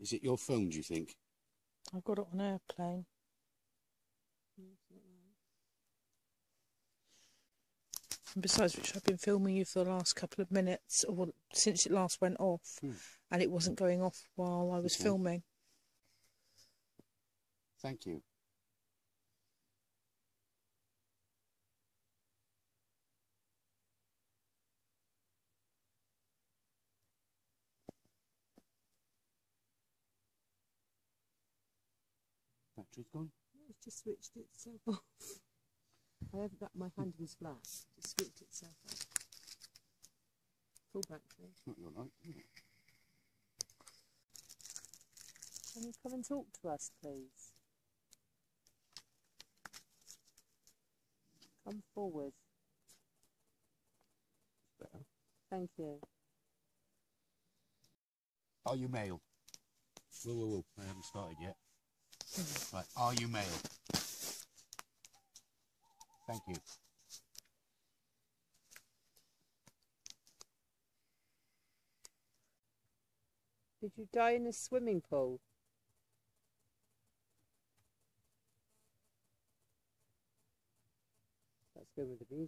Is it your phone, do you think? I've got it on airplane. And besides which, I've been filming you for the last couple of minutes, or since it last went off, Hmm. and it wasn't going off while I was Okay. filming. Thank you. Battery's gone. It's just switched itself off. I haven't got my hand was flat. It switched itself off. Full battery. It's Not your light. is it? Can you come and talk to us, please? Come forward. Better. Thank you. Are you male? Whoa, whoa, whoa. I haven't started yet. Mm-hmm. Right. Are you male? Thank you. Did you die in a swimming pool? That's good with the music.